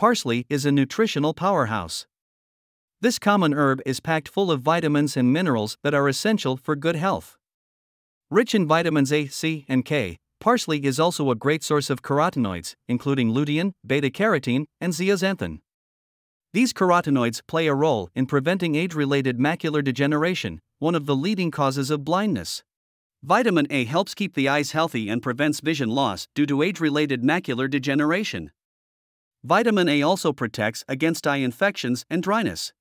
parsley is a nutritional powerhouse. This common herb is packed full of vitamins and minerals that are essential for good health. Rich in vitamins A, C, and K, parsley is also a great source of carotenoids, including lutein, beta carotene, and zeaxanthin. These carotenoids play a role in preventing age related macular degeneration, one of the leading causes of blindness. Vitamin A helps keep the eyes healthy and prevents vision loss due to age related macular degeneration. Vitamin A also protects against eye infections and dryness.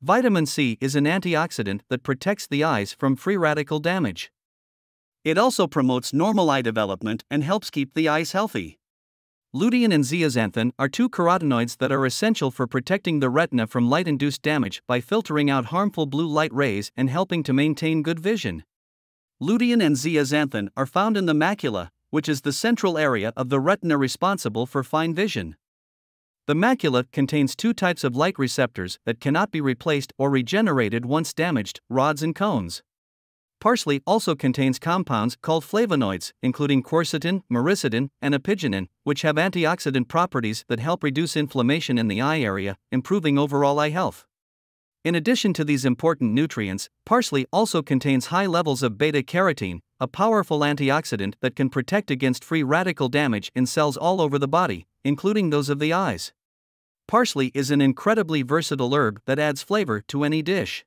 Vitamin C is an antioxidant that protects the eyes from free radical damage. It also promotes normal eye development and helps keep the eyes healthy. Lutein and zeaxanthin are two carotenoids that are essential for protecting the retina from light induced damage by filtering out harmful blue light rays and helping to maintain good vision. Lutein and zeaxanthin are found in the macula, which is the central area of the retina responsible for fine vision. The macula contains two types of light receptors that cannot be replaced or regenerated once damaged rods and cones. Parsley also contains compounds called flavonoids, including quercetin, myricetin, and apigenin, which have antioxidant properties that help reduce inflammation in the eye area, improving overall eye health. In addition to these important nutrients, parsley also contains high levels of beta carotene, a powerful antioxidant that can protect against free radical damage in cells all over the body, including those of the eyes. Parsley is an incredibly versatile herb that adds flavor to any dish.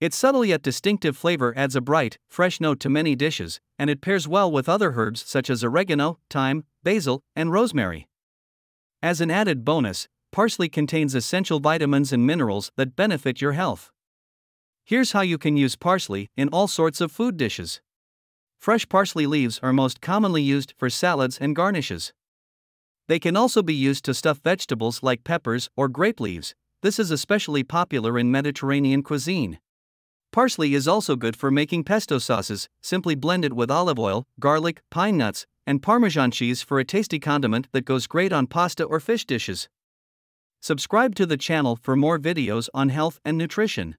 Its subtle yet distinctive flavor adds a bright, fresh note to many dishes, and it pairs well with other herbs such as oregano, thyme, basil, and rosemary. As an added bonus, parsley contains essential vitamins and minerals that benefit your health. Here's how you can use parsley in all sorts of food dishes. Fresh parsley leaves are most commonly used for salads and garnishes. They can also be used to stuff vegetables like peppers or grape leaves. This is especially popular in Mediterranean cuisine. Parsley is also good for making pesto sauces, simply blend it with olive oil, garlic, pine nuts, and Parmesan cheese for a tasty condiment that goes great on pasta or fish dishes. Subscribe to the channel for more videos on health and nutrition.